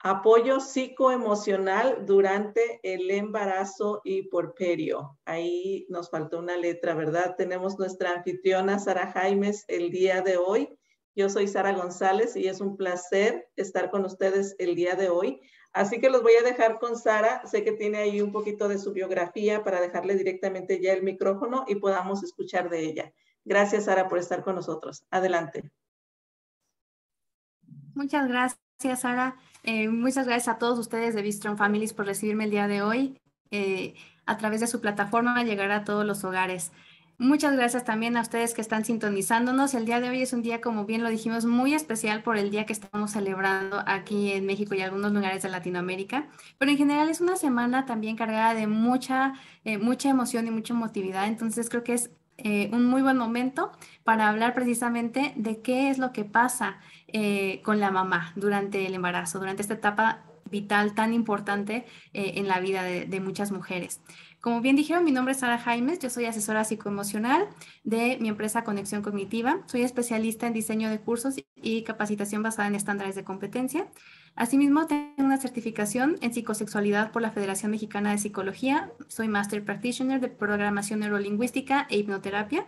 Apoyo psicoemocional durante el embarazo y porperio. Ahí nos faltó una letra, ¿verdad? Tenemos nuestra anfitriona Sara Jaimes el día de hoy. Yo soy Sara González y es un placer estar con ustedes el día de hoy. Así que los voy a dejar con Sara. Sé que tiene ahí un poquito de su biografía para dejarle directamente ya el micrófono y podamos escuchar de ella. Gracias, Sara, por estar con nosotros. Adelante. Muchas gracias, Sara. Eh, muchas gracias a todos ustedes de Bistron Families por recibirme el día de hoy. Eh, a través de su plataforma llegar a todos los hogares. Muchas gracias también a ustedes que están sintonizándonos. El día de hoy es un día, como bien lo dijimos, muy especial por el día que estamos celebrando aquí en México y algunos lugares de Latinoamérica. Pero en general es una semana también cargada de mucha, eh, mucha emoción y mucha emotividad. Entonces creo que es un muy buen momento para hablar precisamente de qué es lo que pasa eh, con la mamá durante el embarazo, durante esta etapa vital tan importante en la vida de muchas mujeres. Como bien dijeron, mi nombre es Sara Jaimes, yo soy asesora psicoemocional de mi empresa Conexión Cognitiva. Soy especialista en diseño de cursos y capacitación basada en estándares de competencia. Asimismo, tengo una certificación en psicosexualidad por la Federación Mexicana de Psicología. Soy Master Practitioner de Programación Neurolingüística e Hipnoterapia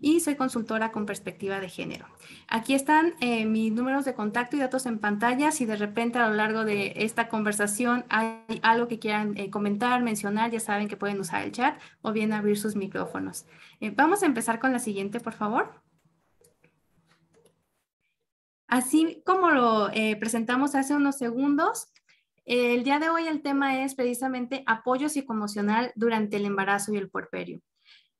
y soy consultora con perspectiva de género. Aquí están eh, mis números de contacto y datos en pantalla. Si de repente a lo largo de esta conversación hay algo que quieran eh, comentar, mencionar, ya saben que pueden usar el chat o bien abrir sus micrófonos. Eh, vamos a empezar con la siguiente, por favor. Así como lo presentamos hace unos segundos, el día de hoy el tema es precisamente apoyo psicoemocional durante el embarazo y el puerperio.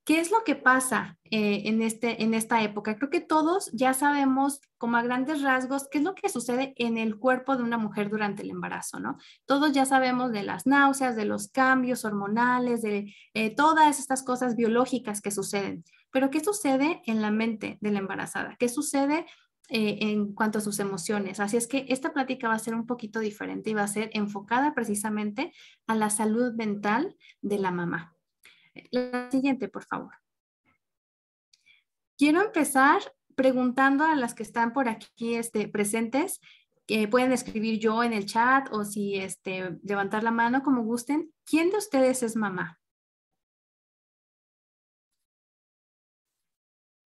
¿Qué es lo que pasa eh, en, este, en esta época? Creo que todos ya sabemos como a grandes rasgos qué es lo que sucede en el cuerpo de una mujer durante el embarazo, ¿no? Todos ya sabemos de las náuseas, de los cambios hormonales, de eh, todas estas cosas biológicas que suceden. Pero ¿qué sucede en la mente de la embarazada? ¿Qué sucede eh, en cuanto a sus emociones. Así es que esta plática va a ser un poquito diferente y va a ser enfocada precisamente a la salud mental de la mamá. La siguiente, por favor. Quiero empezar preguntando a las que están por aquí este, presentes, que pueden escribir yo en el chat o si este, levantar la mano como gusten. ¿Quién de ustedes es mamá?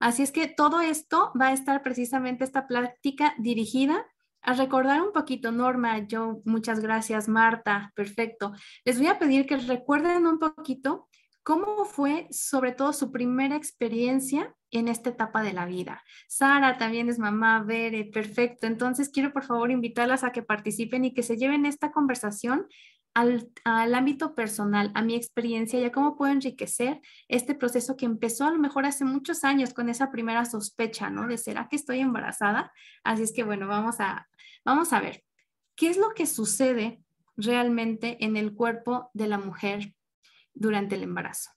Así es que todo esto va a estar precisamente esta plática dirigida a recordar un poquito, Norma, yo, muchas gracias, Marta, perfecto. Les voy a pedir que recuerden un poquito ¿Cómo fue sobre todo su primera experiencia en esta etapa de la vida? Sara también es mamá, Bere, perfecto. Entonces quiero por favor invitarlas a que participen y que se lleven esta conversación al, ámbito personal, a mi experiencia y a cómo puedo enriquecer este proceso que empezó a lo mejor hace muchos años con esa primera sospecha, ¿no? De será que estoy embarazada. Así es que bueno, vamos a, vamos a ver. ¿Qué es lo que sucede realmente en el cuerpo de la mujer durante el embarazo.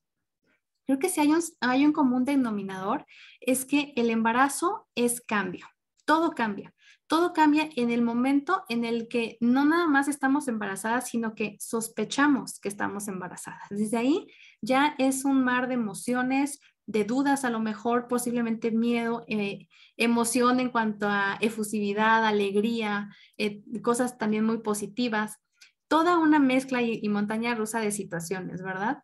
Creo que si hay un, hay un común denominador es que el embarazo es cambio, todo cambia. Todo cambia en el momento en el que no nada más estamos embarazadas, sino que sospechamos que estamos embarazadas. Desde ahí ya es un mar de emociones, de dudas, a lo mejor posiblemente miedo, eh, emoción en cuanto a efusividad, alegría, eh, cosas también muy positivas toda una mezcla y, montaña rusa de situaciones, ¿verdad?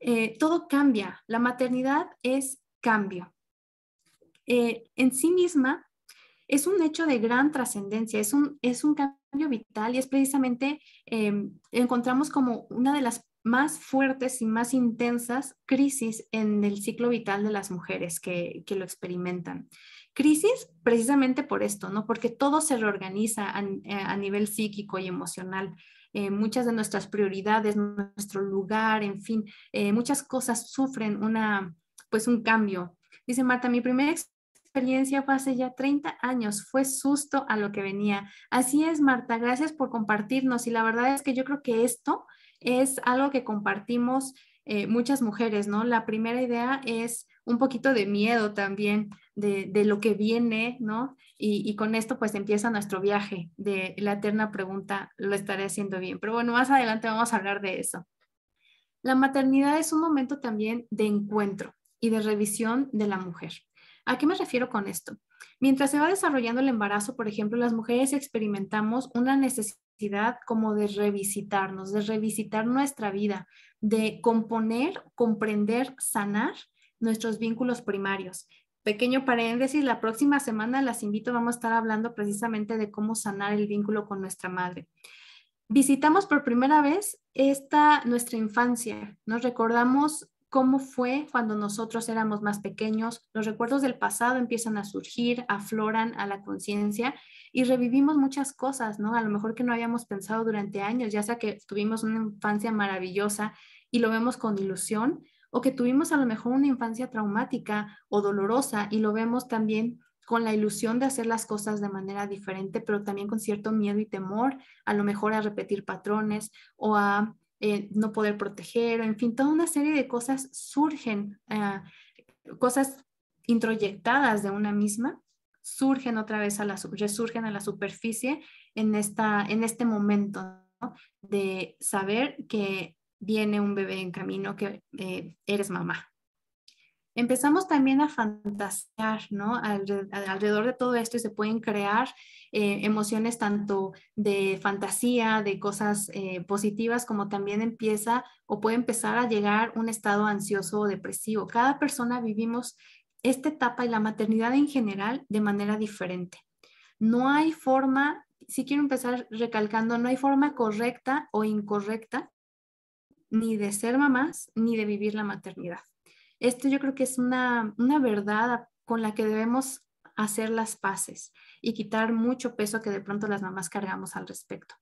Eh, todo cambia, la maternidad es cambio. Eh, en sí misma es un hecho de gran trascendencia, es un, es un cambio vital y es precisamente, em, encontramos como una de las más fuertes y más intensas crisis en el ciclo vital de las mujeres que, que lo experimentan. Crisis precisamente por esto, ¿no? Porque todo se reorganiza a nivel psíquico y emocional. Eh, muchas de nuestras prioridades, nuestro lugar, en fin, eh, muchas cosas sufren una, pues un cambio. Dice Marta, mi primera experiencia fue hace ya 30 años, fue susto a lo que venía. Así es, Marta, gracias por compartirnos y la verdad es que yo creo que esto es algo que compartimos eh, muchas mujeres, ¿no? La primera idea es un poquito de miedo también de, de lo que viene, ¿no? Y, con esto pues empieza nuestro viaje de la eterna pregunta, ¿lo estaré haciendo bien? Pero bueno, más adelante vamos a hablar de eso. La maternidad es un momento también de encuentro y de revisión de la mujer. ¿A qué me refiero con esto? Mientras se va desarrollando el embarazo, por ejemplo, las mujeres experimentamos una necesidad como de revisitarnos, de revisitar nuestra vida, de componer, comprender, sanar nuestros vínculos primarios. Pequeño paréntesis, la próxima semana las invito, vamos a estar hablando precisamente de cómo sanar el vínculo con nuestra madre. Visitamos por primera vez esta nuestra infancia, nos recordamos cómo fue cuando nosotros éramos más pequeños, los recuerdos del pasado empiezan a surgir, afloran a la conciencia y revivimos muchas cosas, ¿no? A lo mejor que no habíamos pensado durante años, ya sea que tuvimos una infancia maravillosa y lo vemos con ilusión, o que tuvimos a lo mejor una infancia traumática o dolorosa y lo vemos también con la ilusión de hacer las cosas de manera diferente, pero también con cierto miedo y temor, a lo mejor a repetir patrones o a eh, no poder proteger, en fin, toda una serie de cosas surgen, ah, cosas introyectadas de una misma, surgen otra vez a la, resurgen a la superficie en, esta, en este momento de saber que viene un bebé en camino, que eh, eres mamá. Empezamos también a fantasear, ¿no? alrededor de todo esto y se pueden crear eh, emociones tanto de fantasía, de cosas eh, positivas, como también empieza o puede empezar a llegar un estado ansioso o depresivo. Cada persona vivimos esta etapa y la maternidad en general de manera diferente. No hay forma, si quiero empezar recalcando, no hay forma correcta o incorrecta ni de ser mamás, ni de vivir la maternidad. Esto yo creo que es una, verdad con la que debemos hacer las paces y quitar mucho peso que de pronto las mamás cargamos al respecto.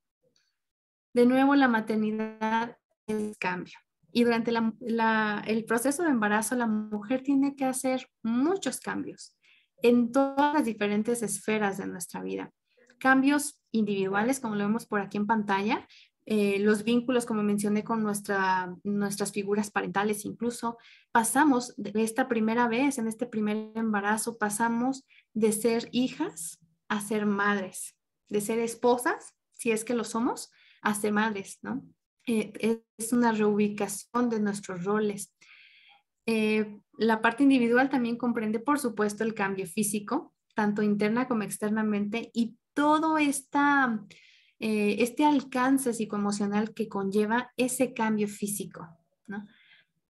De nuevo, la maternidad es cambio. Y durante el proceso de embarazo, la mujer tiene que hacer muchos cambios en todas las diferentes esferas de nuestra vida. Cambios individuales, como lo vemos por aquí en pantalla, eh, los vínculos, como mencioné, con nuestra, nuestras figuras parentales incluso. Pasamos de esta primera vez, en este primer embarazo, pasamos de ser hijas a ser madres, de ser esposas, si es que lo somos, a ser madres, ¿no? Eh, es una reubicación de nuestros roles. Eh, la parte individual también comprende, por supuesto, el cambio físico, tanto interna como externamente, y todo esta eh, este alcance psicoemocional que conlleva ese cambio físico.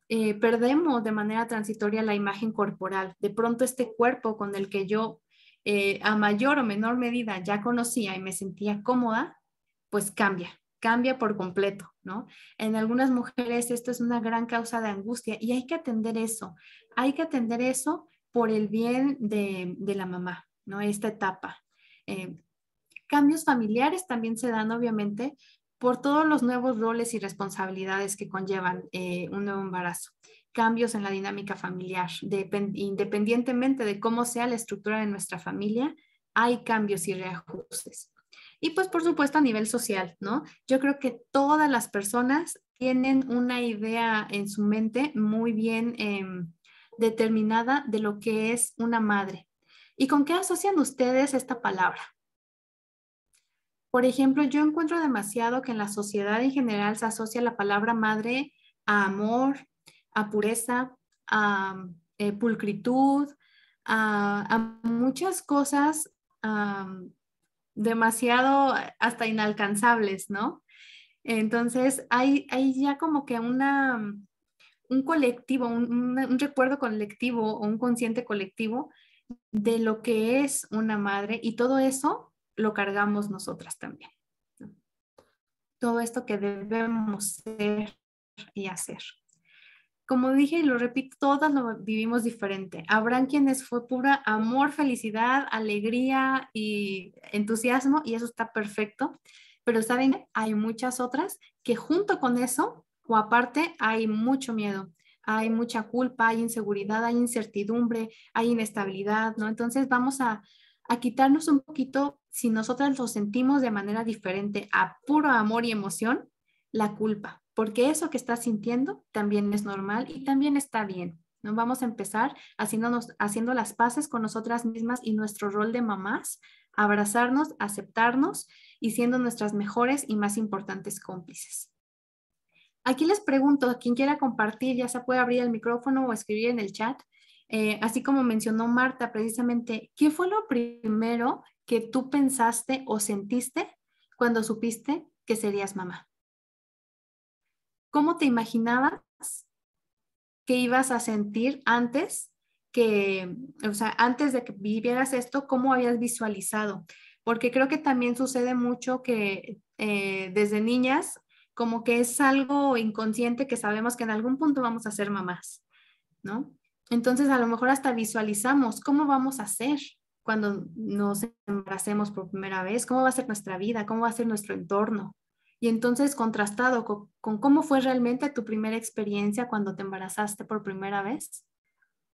Eh, perdemos de manera transitoria la imagen corporal. De pronto este cuerpo con el que yo eh, a mayor o menor medida ya conocía y me sentía cómoda, pues cambia, cambia por completo, ¿no? En algunas mujeres esto es una gran causa de angustia y hay que atender eso, hay que atender eso por el bien de, la mamá, ¿no? Esta etapa. Cambios familiares también se dan, obviamente, por todos los nuevos roles y responsabilidades que conllevan eh, un nuevo embarazo. Cambios en la dinámica familiar, independientemente de cómo sea la estructura de nuestra familia, hay cambios y reajustes. Y pues por supuesto a nivel social, ¿no? Yo creo que todas las personas tienen una idea en su mente muy bien em, determinada de lo que es una madre. ¿Y con qué asocian ustedes esta palabra? Por ejemplo, yo encuentro demasiado que en la sociedad en general se asocia la palabra madre a amor, a pureza, a eh, pulcritud, a, muchas cosas demasiado hasta inalcanzables, ¿no? Entonces, hay, ya como que una, un colectivo, un, recuerdo colectivo o un consciente colectivo de lo que es una madre y todo eso lo cargamos nosotras también. Todo esto que debemos ser y hacer. Como dije y lo repito, todas lo vivimos diferente. Habrán quienes fue pura amor, felicidad, alegría y entusiasmo y eso está perfecto. Pero saben, hay muchas otras que junto con eso o aparte hay mucho miedo, hay mucha culpa, hay inseguridad, hay incertidumbre, hay inestabilidad, ¿no? Entonces vamos a, a quitarnos un poquito, si nosotras lo sentimos de manera diferente, a puro amor y emoción, la culpa, porque eso que estás sintiendo también es normal y también está bien. ¿no? Vamos a empezar haciéndonos, haciendo las paces con nosotras mismas y nuestro rol de mamás, abrazarnos, aceptarnos y siendo nuestras mejores y más importantes cómplices. Aquí les pregunto, a quien quiera compartir, ya se puede abrir el micrófono o escribir en el chat, eh, así como mencionó Marta precisamente, ¿qué fue lo primero que tú pensaste o sentiste cuando supiste que serías mamá? ¿Cómo te imaginabas que ibas a sentir antes que, o sea, antes de que vivieras esto, cómo habías visualizado? Porque creo que también sucede mucho que eh, desde niñas, como que es algo inconsciente que sabemos que en algún punto vamos a ser mamás, ¿no? Entonces, a lo mejor hasta visualizamos cómo vamos a ser cuando nos embaracemos por primera vez, cómo va a ser nuestra vida, cómo va a ser nuestro entorno. Y entonces, contrastado con, cómo fue realmente tu primera experiencia cuando te embarazaste por primera vez,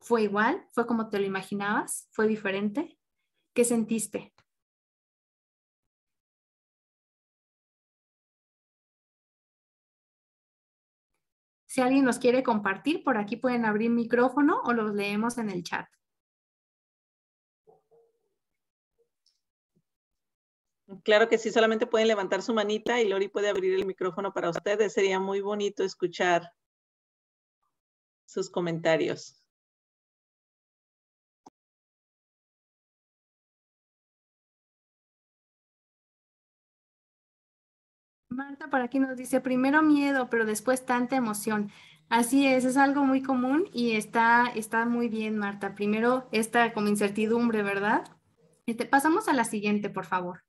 ¿fue igual? ¿Fue como te lo imaginabas? ¿Fue diferente? ¿Qué sentiste? Si alguien nos quiere compartir, por aquí pueden abrir micrófono o los leemos en el chat. Claro que sí, solamente pueden levantar su manita y Lori puede abrir el micrófono para ustedes. Sería muy bonito escuchar sus comentarios. Marta por aquí nos dice, primero miedo, pero después tanta emoción. Así es, es algo muy común y está, está muy bien, Marta. Primero esta como incertidumbre, ¿verdad? Este, pasamos a la siguiente, por favor.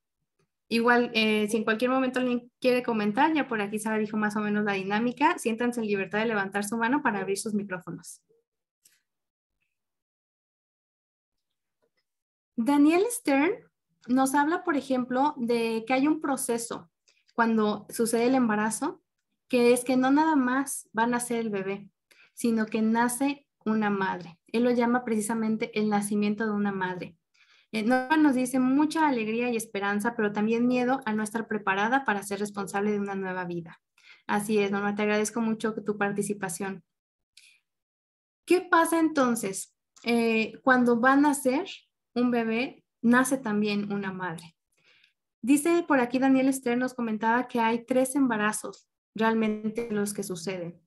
Igual, eh, si en cualquier momento alguien quiere comentar, ya por aquí Sara dijo más o menos la dinámica, siéntanse en libertad de levantar su mano para abrir sus micrófonos. Daniel Stern nos habla, por ejemplo, de que hay un proceso cuando sucede el embarazo, que es que no nada más va a nacer el bebé, sino que nace una madre. Él lo llama precisamente el nacimiento de una madre. Eh, nos dice mucha alegría y esperanza, pero también miedo a no estar preparada para ser responsable de una nueva vida. Así es, Norma, te agradezco mucho tu participación. ¿Qué pasa entonces? Eh, cuando va a nacer un bebé, nace también una madre. Dice por aquí Daniel Stern nos comentaba que hay tres embarazos realmente los que suceden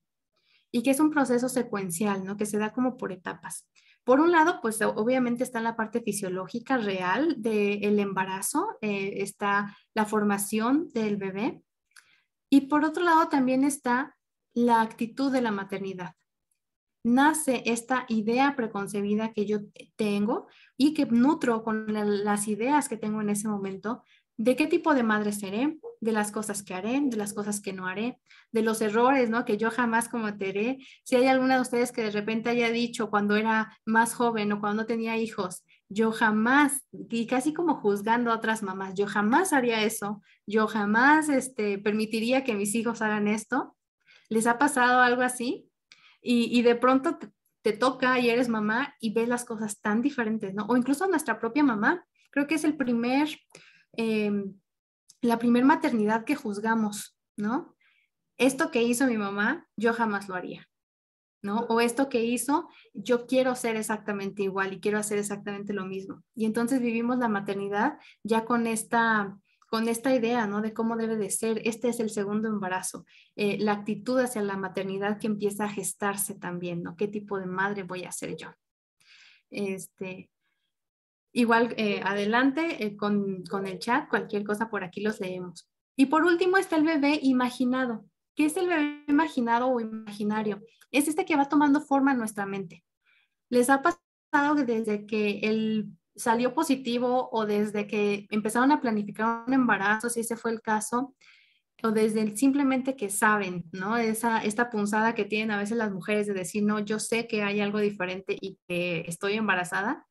y que es un proceso secuencial, ¿no? Que se da como por etapas. Por un lado, pues obviamente está la parte fisiológica real del embarazo, eh, está la formación del bebé y por otro lado también está la actitud de la maternidad. Nace esta idea preconcebida que yo tengo y que nutro con las ideas que tengo en ese momento de qué tipo de madre seré, de las cosas que haré, de las cosas que no haré, de los errores, ¿no? Que yo jamás cometeré. Si hay alguna de ustedes que de repente haya dicho cuando era más joven o cuando no tenía hijos, yo jamás, y casi como juzgando a otras mamás, yo jamás haría eso, yo jamás este, permitiría que mis hijos hagan esto. ¿Les ha pasado algo así? Y, de pronto te, toca y eres mamá y ves las cosas tan diferentes, ¿no? O incluso nuestra propia mamá. Creo que es el primer Em, la primer maternidad que juzgamos, ¿no? Esto que hizo mi mamá, yo jamás lo haría, ¿no? O esto que hizo, yo quiero ser exactamente igual y quiero hacer exactamente lo mismo. Y entonces vivimos la maternidad ya con esta con esta idea, ¿no? De cómo debe de ser. Este es el segundo embarazo, eh, la actitud hacia la maternidad que empieza a gestarse también, ¿no? ¿Qué tipo de madre voy a ser yo? Este, Igual, eh, adelante eh, con, con el chat, cualquier cosa por aquí los leemos. Y por último está el bebé imaginado. ¿Qué es el bebé imaginado o imaginario? Es este que va tomando forma en nuestra mente. ¿Les ha pasado desde que él salió positivo o desde que empezaron a planificar un embarazo, si ese fue el caso, o desde simplemente que saben, ¿no? Esa, esta punzada que tienen a veces las mujeres de decir, no, yo sé que hay algo diferente y que estoy embarazada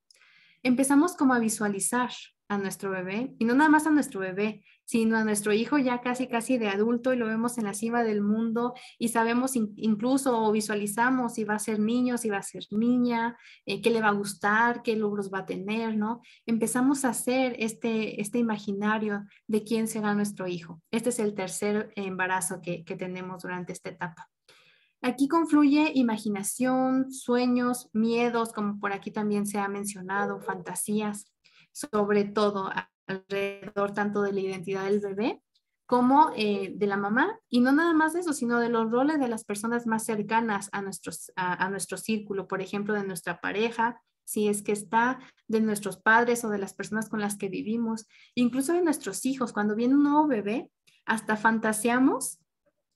empezamos como a visualizar a nuestro bebé, y no nada más a nuestro bebé, sino a nuestro hijo ya casi casi de adulto y lo vemos en la cima del mundo y sabemos incluso o visualizamos si va a ser niño, si va a ser niña, eh, qué le va a gustar, qué logros va a tener, ¿no? Empezamos a hacer este, este imaginario de quién será nuestro hijo. Este es el tercer embarazo que, que tenemos durante esta etapa. Aquí confluye imaginación, sueños, miedos, como por aquí también se ha mencionado, fantasías, sobre todo alrededor tanto de la identidad del bebé como eh, de la mamá, y no nada más de eso, sino de los roles de las personas más cercanas a, nuestros, a, nuestro círculo, por ejemplo, de nuestra pareja, si es que está de nuestros padres o de las personas con las que vivimos, incluso de nuestros hijos. Cuando viene un nuevo bebé, hasta fantaseamos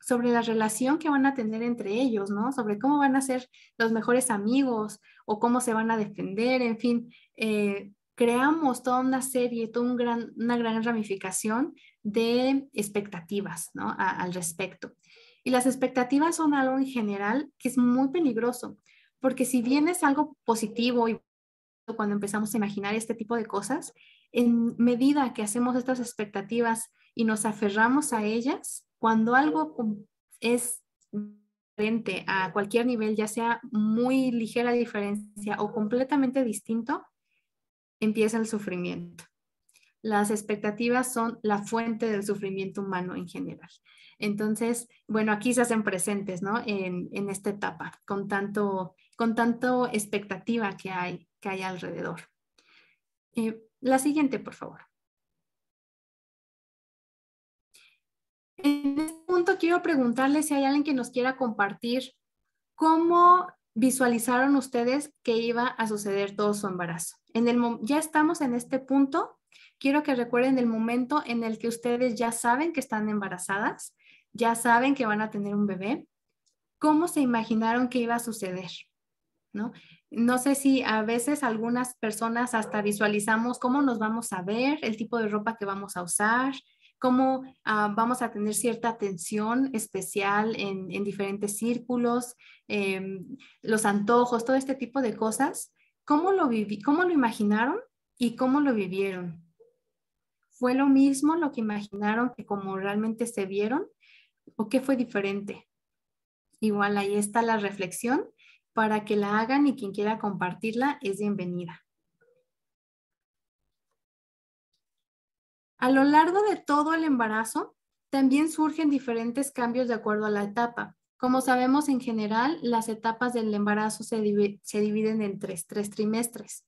sobre la relación que van a tener entre ellos, ¿no? Sobre cómo van a ser los mejores amigos o cómo se van a defender, en fin, eh, creamos toda una serie, toda un gran, una gran ramificación de expectativas, ¿no? al respecto. Y las expectativas son algo en general que es muy peligroso, porque si bien es algo positivo y cuando empezamos a imaginar este tipo de cosas, en medida que hacemos estas expectativas y nos aferramos a ellas, cuando algo es diferente a cualquier nivel, ya sea muy ligera diferencia o completamente distinto, empieza el sufrimiento. Las expectativas son la fuente del sufrimiento humano en general. Entonces, bueno, aquí se hacen presentes, ¿no? En, esta etapa, con tanto, con tanto expectativa que hay, que hay alrededor. Eh, la siguiente, por favor. En este punto quiero preguntarle si hay alguien que nos quiera compartir cómo visualizaron ustedes que iba a suceder todo su embarazo. En el, ya estamos en este punto. Quiero que recuerden el momento en el que ustedes ya saben que están embarazadas, ya saben que van a tener un bebé. ¿Cómo se imaginaron que iba a suceder? ¿No? No sé si a veces algunas personas hasta visualizamos cómo nos vamos a ver, el tipo de ropa que vamos a usar, cómo ah, vamos a tener cierta atención especial en, diferentes círculos, em, los antojos, todo este tipo de cosas. ¿Cómo lo, viví, ¿Cómo lo imaginaron y cómo lo vivieron? ¿Fue lo mismo lo que imaginaron que como realmente se vieron o qué fue diferente? Igual ahí está la reflexión para que la hagan y quien quiera compartirla es bienvenida. A lo largo de todo el embarazo, también surgen diferentes cambios de acuerdo a la etapa. Como sabemos, en general, las etapas del embarazo se, dividen en tres, tres trimestres.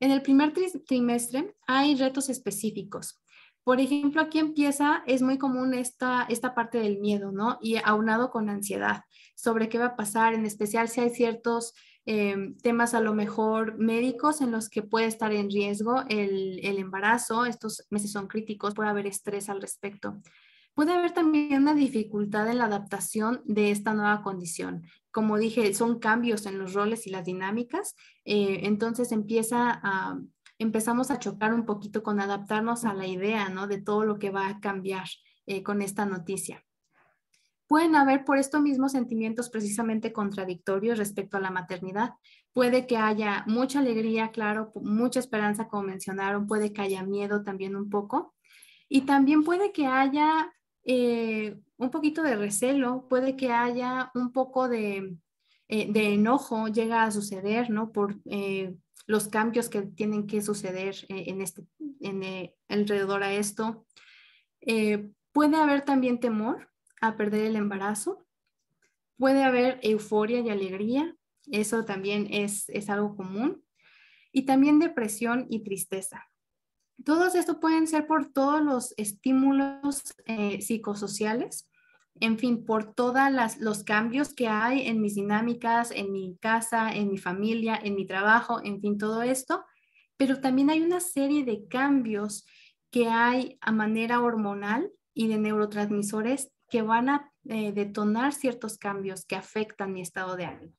En el primer trimestre hay retos específicos. Por ejemplo, aquí empieza, es muy común esta, esta parte del miedo, ¿no? Y aunado con ansiedad sobre qué va a pasar, en especial si hay ciertos Em, temas a lo mejor médicos en los que puede estar en riesgo el, el embarazo. Estos meses son críticos, puede haber estrés al respecto. Puede haber también una dificultad en la adaptación de esta nueva condición. Como dije, son cambios en los roles y las dinámicas, eh, entonces empieza a, empezamos a chocar un poquito con adaptarnos a la idea ¿no? de todo lo que va a cambiar eh, con esta noticia pueden haber por esto mismos sentimientos precisamente contradictorios respecto a la maternidad. Puede que haya mucha alegría, claro, mucha esperanza, como mencionaron, puede que haya miedo también un poco. Y también puede que haya eh, un poquito de recelo, puede que haya un poco de, eh, enojo, llega a suceder, ¿no? Por eh, los cambios que tienen que suceder en este, en, alrededor a esto. puede haber también temor, a perder el embarazo. Puede haber euforia y alegría, eso también es, algo común. Y también depresión y tristeza. Todos esto pueden ser por todos los estímulos eh, psicosociales, en fin, por todos los cambios que hay en mis dinámicas, en mi casa, en mi familia, en mi trabajo, en fin, todo esto. Pero también hay una serie de cambios que hay a manera hormonal y de neurotransmisores que van a eh, detonar ciertos cambios que afectan mi estado de ánimo.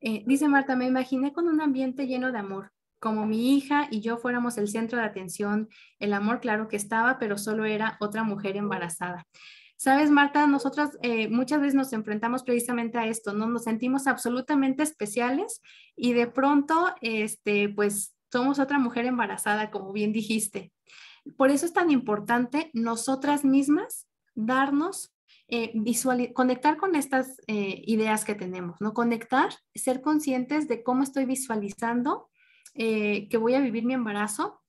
Eh, dice Marta, me imaginé con un ambiente lleno de amor, como mi hija y yo fuéramos el centro de atención. El amor, claro que estaba, pero solo era otra mujer embarazada. Sabes, Marta, nosotras eh, muchas veces nos enfrentamos precisamente a esto, ¿no? Nos sentimos absolutamente especiales y de pronto, este, pues, somos otra mujer embarazada, como bien dijiste. Por eso es tan importante nosotras mismas darnos, eh, conectar con estas eh, ideas que tenemos, ¿no? Conectar, ser conscientes de cómo estoy visualizando eh, que voy a vivir mi embarazo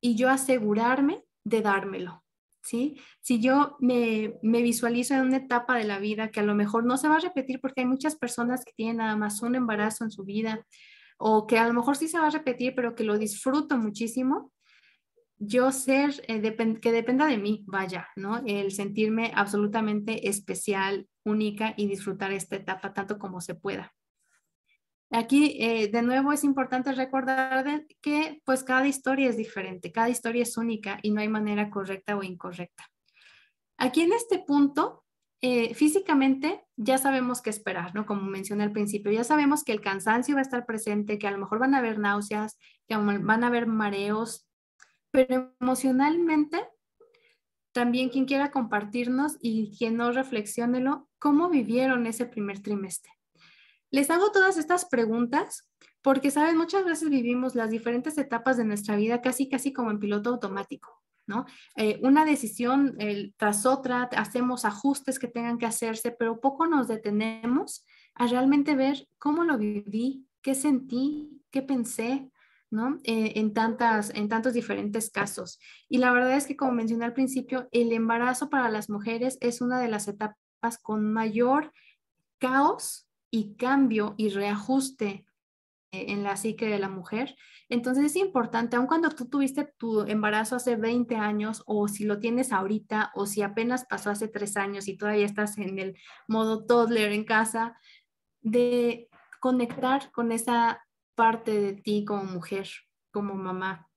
y yo asegurarme de dármelo, ¿sí? Si yo me, me, visualizo en una etapa de la vida que a lo mejor no se va a repetir porque hay muchas personas que tienen nada más un embarazo en su vida o que a lo mejor sí se va a repetir, pero que lo disfruto muchísimo, yo ser, eh, que dependa de mí, vaya, ¿no? El sentirme absolutamente especial, única y disfrutar esta etapa tanto como se pueda. Aquí, eh, de nuevo, es importante recordar que pues cada historia es diferente, cada historia es única y no hay manera correcta o incorrecta. Aquí en este punto, eh, físicamente ya sabemos qué esperar, ¿no? Como mencioné al principio, ya sabemos que el cansancio va a estar presente, que a lo mejor van a haber náuseas, que van a haber mareos, pero emocionalmente también quien quiera compartirnos y quien no reflexiónelo, ¿cómo vivieron ese primer trimestre? Les hago todas estas preguntas porque, saben, muchas veces vivimos las diferentes etapas de nuestra vida casi, casi como en piloto automático, ¿no? Eh, una decisión tras otra, hacemos ajustes que tengan que hacerse, pero poco nos detenemos a realmente ver cómo lo viví, qué sentí, qué pensé, Eh, en, tantas, en tantos diferentes casos. Y la verdad es que, como mencioné al principio, el embarazo para las mujeres es una de las etapas con mayor caos y cambio y reajuste eh, en la psique de la mujer. Entonces es importante, aun cuando tú tuviste tu embarazo hace 20 años o si lo tienes ahorita o si apenas pasó hace tres años y todavía estás en el modo toddler en casa, de conectar con esa parte de ti como mujer, como mamá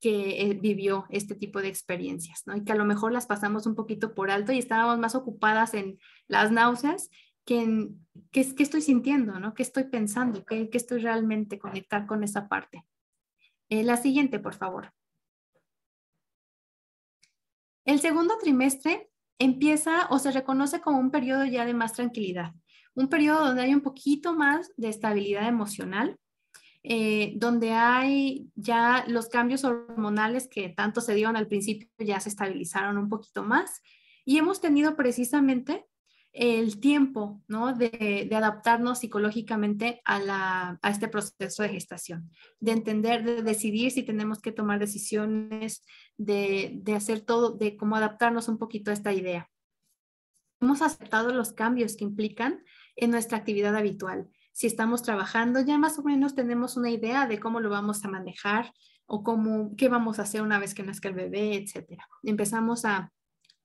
que eh, vivió este tipo de experiencias, ¿no? Y que a lo mejor las pasamos un poquito por alto y estábamos más ocupadas en las náuseas qué, estoy sintiendo, ¿no? ¿Qué estoy pensando? ¿Qué, estoy realmente conectar con esa parte? Eh, la siguiente, por favor. El segundo trimestre empieza o se reconoce como un periodo ya de más tranquilidad, un periodo donde hay un poquito más de estabilidad emocional, eh, donde hay ya los cambios hormonales que tanto se dieron al principio ya se estabilizaron un poquito más y hemos tenido precisamente el tiempo ¿no? de, adaptarnos psicológicamente a, este proceso de gestación, de entender, de decidir si tenemos que tomar decisiones, de, hacer todo, de cómo adaptarnos un poquito a esta idea. Hemos aceptado los cambios que implican en nuestra actividad habitual. Si estamos trabajando, ya más o menos tenemos una idea de cómo lo vamos a manejar o cómo, qué vamos a hacer una vez que nazca el bebé, etc. Empezamos a,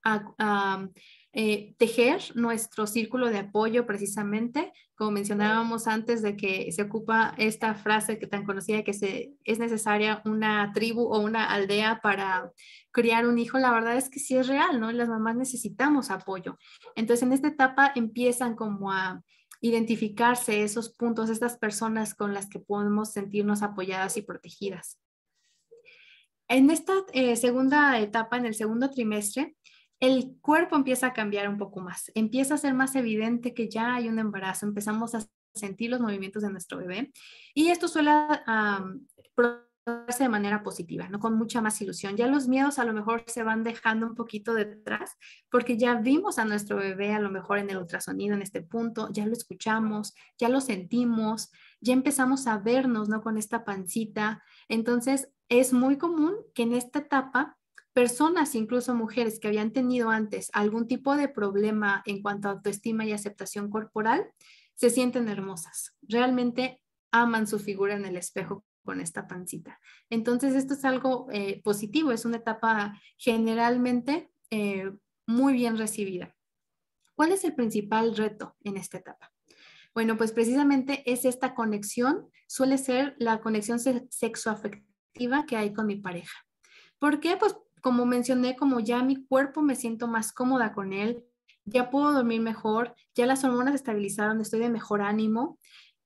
a eh, tejer nuestro círculo de apoyo precisamente, como mencionábamos antes de que se ocupa esta frase que tan conocida que se, es necesaria una tribu o una aldea para criar un hijo, la verdad es que sí es real, ¿no? Las mamás necesitamos apoyo. Entonces en esta etapa empiezan como a identificarse esos puntos, estas personas con las que podemos sentirnos apoyadas y protegidas. En esta eh, segunda etapa, en el segundo trimestre, el cuerpo empieza a cambiar un poco más, empieza a ser más evidente que ya hay un embarazo, empezamos a sentir los movimientos de nuestro bebé y esto suele um, de manera positiva, ¿no? Con mucha más ilusión. Ya los miedos a lo mejor se van dejando un poquito detrás porque ya vimos a nuestro bebé a lo mejor en el ultrasonido en este punto, ya lo escuchamos, ya lo sentimos, ya empezamos a vernos, ¿no? Con esta pancita. Entonces, es muy común que en esta etapa personas, incluso mujeres que habían tenido antes algún tipo de problema en cuanto a autoestima y aceptación corporal, se sienten hermosas. Realmente aman su figura en el espejo con esta pancita. Entonces, esto es algo eh, positivo, es una etapa generalmente eh, muy bien recibida. ¿Cuál es el principal reto en esta etapa? Bueno, pues precisamente es esta conexión, suele ser la conexión sexoafectiva que hay con mi pareja. ¿Por qué? Pues como mencioné, como ya mi cuerpo me siento más cómoda con él, ya puedo dormir mejor, ya las hormonas estabilizaron, estoy de mejor ánimo.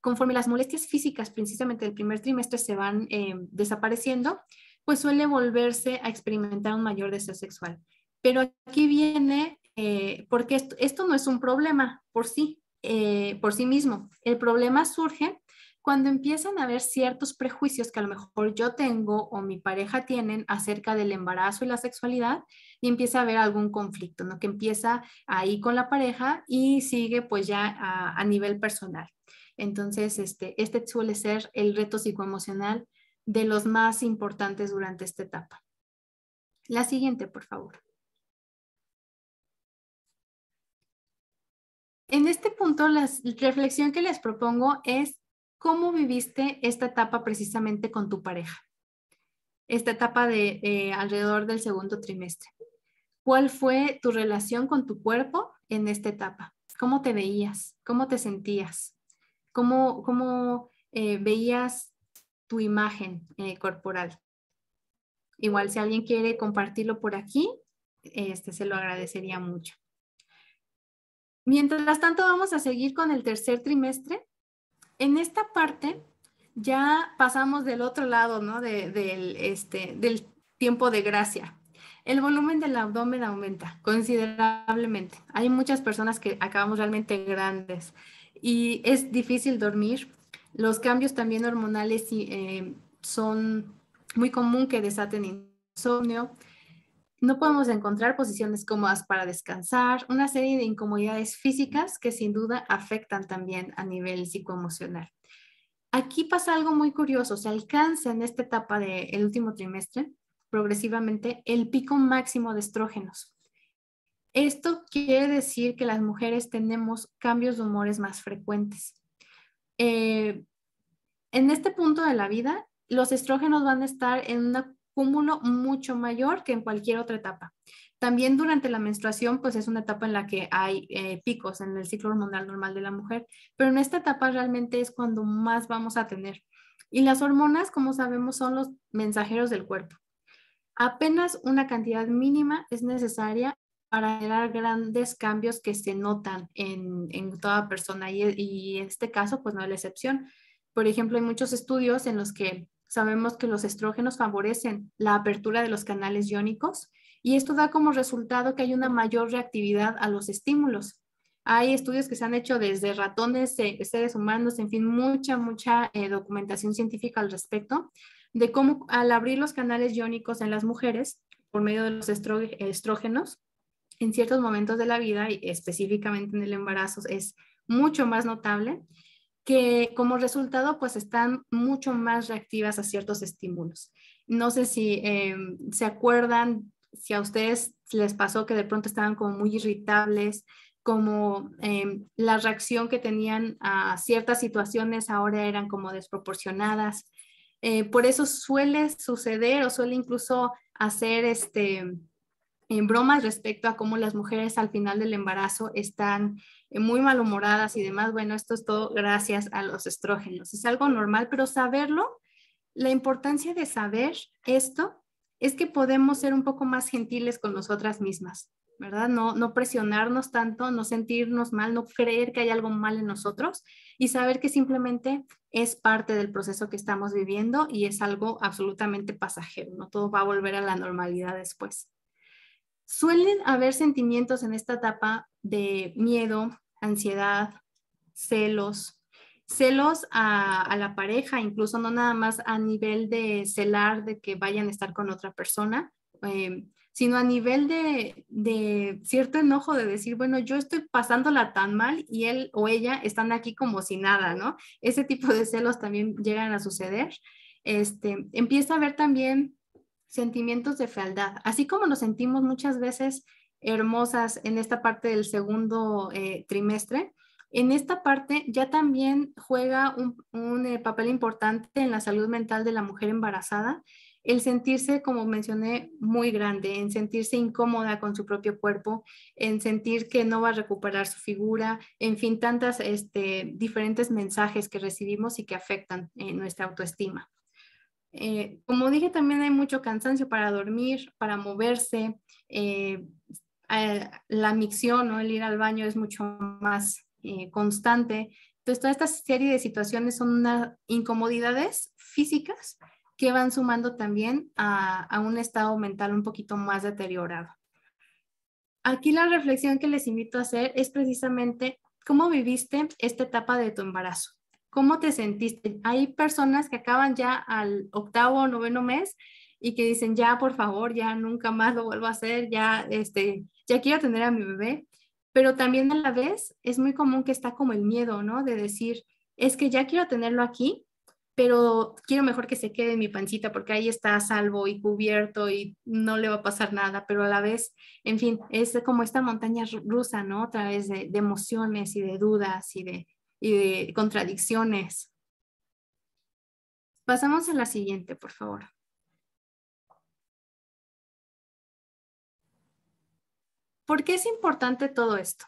Conforme las molestias físicas, precisamente del primer trimestre, se van eh, desapareciendo, pues suele volverse a experimentar un mayor deseo sexual. Pero aquí viene, eh, porque esto, no es un problema por sí, eh, por sí mismo. El problema surge cuando empiezan a haber ciertos prejuicios que a lo mejor yo tengo o mi pareja tienen acerca del embarazo y la sexualidad y empieza a haber algún conflicto, ¿no? Que empieza ahí con la pareja y sigue pues ya a, nivel personal. Entonces, este, este suele ser el reto psicoemocional de los más importantes durante esta etapa. La siguiente, por favor. En este punto, la reflexión que les propongo es ¿Cómo viviste esta etapa precisamente con tu pareja? Esta etapa de eh, alrededor del segundo trimestre. ¿Cuál fue tu relación con tu cuerpo en esta etapa? ¿Cómo te veías? ¿Cómo te sentías? ¿Cómo, eh, veías tu imagen corporal? Igual si alguien quiere compartirlo por aquí, este, se lo agradecería mucho. Mientras tanto, vamos a seguir con el tercer trimestre. En esta parte ya pasamos del otro lado, ¿no? del, este, del tiempo de gracia. El volumen del abdomen aumenta considerablemente. Hay muchas personas que acabamos realmente grandes y es difícil dormir. Los cambios también hormonales eh, son muy común que desaten insomnio. No podemos encontrar posiciones cómodas para descansar, una serie de incomodidades físicas que sin duda afectan también a nivel psicoemocional. Aquí pasa algo muy curioso, se alcanza en esta etapa del último trimestre progresivamente el pico máximo de estrógenos. Esto quiere decir que las mujeres tenemos cambios de humores más frecuentes. Eh, en este punto de la vida, los estrógenos van a estar en un cúmulo mucho mayor que en cualquier otra etapa. También durante la menstruación, pues es una etapa en la que hay eh, picos en el ciclo hormonal normal de la mujer, pero en esta etapa realmente es cuando más vamos a tener. Y las hormonas, como sabemos, son los mensajeros del cuerpo. Apenas una cantidad mínima es necesaria para generar grandes cambios que se notan en, toda persona y, y, en este caso, pues no es la excepción. Por ejemplo, hay muchos estudios en los que sabemos que los estrógenos favorecen la apertura de los canales iónicos y esto da como resultado que hay una mayor reactividad a los estímulos. Hay estudios que se han hecho desde ratones, seres humanos, en fin, mucha, mucha eh, documentación científica al respecto de cómo al abrir los canales iónicos en las mujeres por medio de los estrógenos, en ciertos momentos de la vida y específicamente en el embarazo es mucho más notable que como resultado pues están mucho más reactivas a ciertos estímulos. No sé si em, se acuerdan, si a ustedes les pasó que de pronto estaban como muy irritables, como em, la reacción que tenían a ciertas situaciones ahora eran como desproporcionadas eh, por eso suele suceder o suele incluso hacer este, en bromas respecto a cómo las mujeres al final del embarazo están eh, muy malhumoradas y demás. Bueno, esto es todo gracias a los estrógenos. Es algo normal, pero saberlo, la importancia de saber esto es que podemos ser un poco más gentiles con nosotras mismas. ¿verdad? No, no presionarnos tanto, no sentirnos mal, no creer que hay algo mal en nosotros y saber que simplemente es parte del proceso que estamos viviendo y es algo absolutamente pasajero, no todo va a volver a la normalidad después. Suelen haber sentimientos en esta etapa de miedo, ansiedad, celos, celos a, la pareja, incluso no nada más a nivel de celar de que vayan a estar con otra persona, eh, sino a nivel de, cierto enojo de decir, bueno, yo estoy pasándola tan mal y él o ella están aquí como si nada, ¿no? Ese tipo de celos también llegan a suceder. Este, empieza a haber también sentimientos de fealdad, así como nos sentimos muchas veces hermosas en esta parte del segundo eh, trimestre. En esta parte ya también juega un, eh, papel importante en la salud mental de la mujer embarazada el sentirse, como mencioné, muy grande, en sentirse incómoda con su propio cuerpo, en sentir que no va a recuperar su figura, en fin, tantas este, diferentes mensajes que recibimos y que afectan eh, nuestra autoestima. Eh, como dije, también hay mucho cansancio para dormir, para moverse. Eh, la micción, ¿no? el ir al baño es mucho más constante. Entonces, toda esta serie de situaciones son unas incomodidades físicas que van sumando también a, un estado mental un poquito más deteriorado. Aquí la reflexión que les invito a hacer es precisamente cómo viviste esta etapa de tu embarazo. ¿Cómo te sentiste? Hay personas que acaban ya al octavo o noveno mes y que dicen, ya, por favor, ya nunca más lo vuelvo a hacer, ya, este, ya quiero tener a mi bebé. Pero también a la vez es muy común que está como el miedo, ¿no? De decir, es que ya quiero tenerlo aquí, pero quiero mejor que se quede en mi pancita porque ahí está salvo y cubierto y no le va a pasar nada, pero a la vez, en fin, es como esta montaña rusa, ¿no? A través de, emociones y de dudas y de, y de contradicciones. Pasamos a la siguiente, por favor. ¿Por qué es importante todo esto?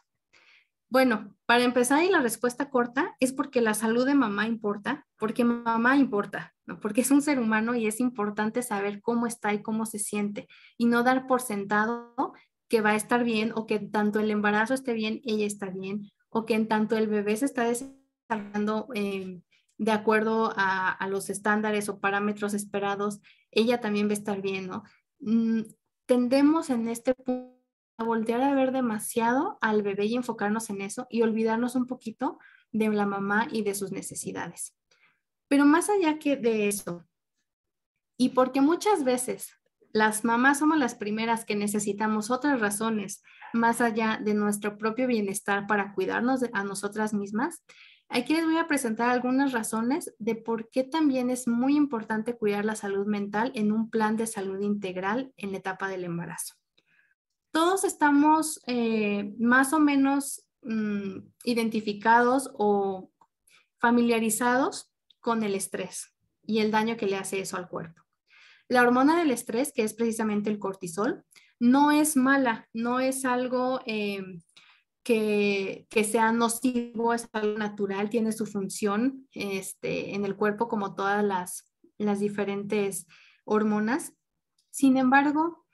Bueno, para empezar y la respuesta corta es porque la salud de mamá importa, porque mamá importa, porque es un ser humano y es importante saber cómo está y cómo se siente y no dar por sentado que va a estar bien o que tanto el embarazo esté bien, ella está bien, o que en tanto el bebé se está desarrollando eh, de acuerdo a, los estándares o parámetros esperados, ella también va a estar bien, ¿no? Mm, tendemos en este punto a voltear a ver demasiado al bebé y enfocarnos en eso y olvidarnos un poquito de la mamá y de sus necesidades. Pero más allá que de eso, y porque muchas veces las mamás somos las primeras que necesitamos otras razones más allá de nuestro propio bienestar para cuidarnos a nosotras mismas, aquí les voy a presentar algunas razones de por qué también es muy importante cuidar la salud mental en un plan de salud integral en la etapa del embarazo todos estamos eh, más o menos mm, identificados o familiarizados con el estrés y el daño que le hace eso al cuerpo. La hormona del estrés, que es precisamente el cortisol, no es mala, no es algo eh, que, sea nocivo, es algo natural, tiene su función este, en el cuerpo como todas las, las diferentes hormonas. Sin embargo,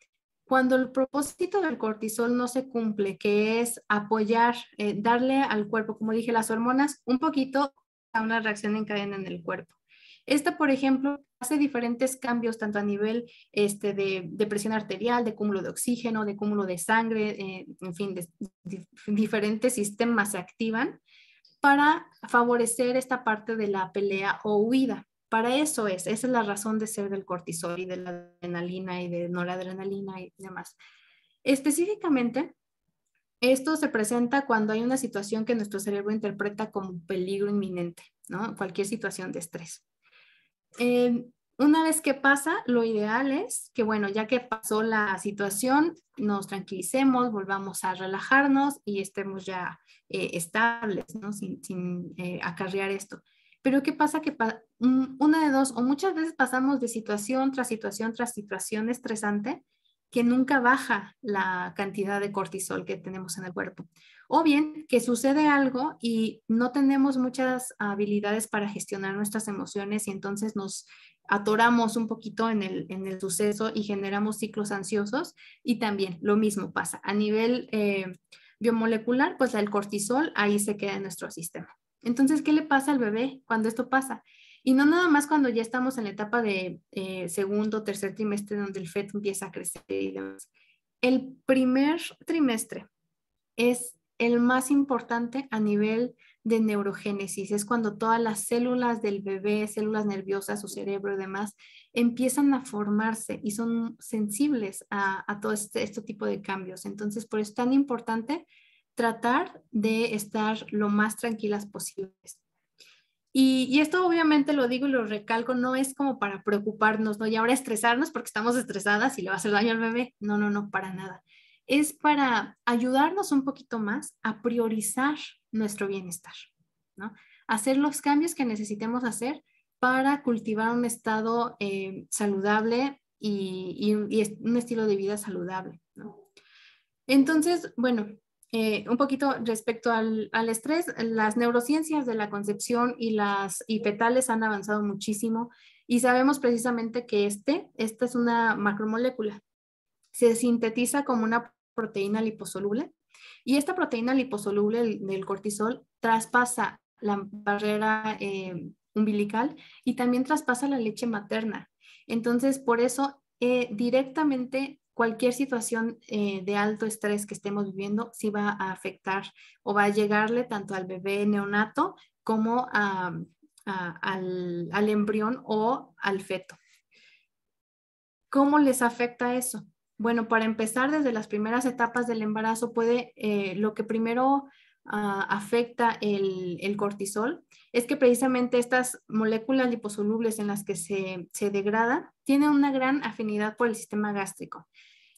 cuando el propósito del cortisol no se cumple, que es apoyar, eh, darle al cuerpo, como dije, las hormonas, un poquito a una reacción en cadena en el cuerpo. Esta, por ejemplo, hace diferentes cambios tanto a nivel este, de, presión arterial, de cúmulo de oxígeno, de cúmulo de sangre, eh, en fin, diferentes sistemas se activan para favorecer esta parte de la pelea o huida. Para eso es, esa es la razón de ser del cortisol y de la adrenalina y de noradrenalina y demás. Específicamente, esto se presenta cuando hay una situación que nuestro cerebro interpreta como peligro inminente, ¿no? Cualquier situación de estrés. Eh, una vez que pasa, lo ideal es que, bueno, ya que pasó la situación, nos tranquilicemos, volvamos a relajarnos y estemos ya eh, estables, ¿no? Sin, sin eh, acarrear esto. Pero ¿qué pasa? Que una de dos, o muchas veces pasamos de situación tras situación tras situación estresante que nunca baja la cantidad de cortisol que tenemos en el cuerpo. O bien que sucede algo y no tenemos muchas habilidades para gestionar nuestras emociones y entonces nos atoramos un poquito en el, en el suceso y generamos ciclos ansiosos. Y también lo mismo pasa a nivel eh, biomolecular, pues el cortisol ahí se queda en nuestro sistema. Entonces, ¿qué le pasa al bebé cuando esto pasa? Y no nada más cuando ya estamos en la etapa de eh, segundo, tercer trimestre, donde el feto empieza a crecer y demás. El primer trimestre es el más importante a nivel de neurogénesis. Es cuando todas las células del bebé, células nerviosas, su cerebro y demás, empiezan a formarse y son sensibles a, todo este, este tipo de cambios. Entonces, por eso es tan importante tratar de estar lo más tranquilas posibles. Y, esto obviamente lo digo y lo recalco, no es como para preocuparnos, ¿no? Y ahora estresarnos porque estamos estresadas y le va a hacer daño al bebé. No, no, no, para nada. Es para ayudarnos un poquito más a priorizar nuestro bienestar, ¿no? Hacer los cambios que necesitemos hacer para cultivar un estado eh, saludable y, un estilo de vida saludable, ¿no? Entonces, bueno, eh, un poquito respecto al, estrés, las neurociencias de la concepción y las y fetales han avanzado muchísimo y sabemos precisamente que este, esta es una macromolécula. Se sintetiza como una proteína liposoluble y esta proteína liposoluble del, cortisol traspasa la barrera eh, umbilical y también traspasa la leche materna. Entonces, por eso eh, directamente cualquier situación eh, de alto estrés que estemos viviendo sí va a afectar o va a llegarle tanto al bebé neonato como al, embrión o al feto. ¿Cómo les afecta eso? Bueno, para empezar, desde las primeras etapas del embarazo puede, eh, lo que primero ah, afecta el, cortisol es que precisamente estas moléculas liposolubles en las que se, se degrada tienen una gran afinidad por el sistema gástrico.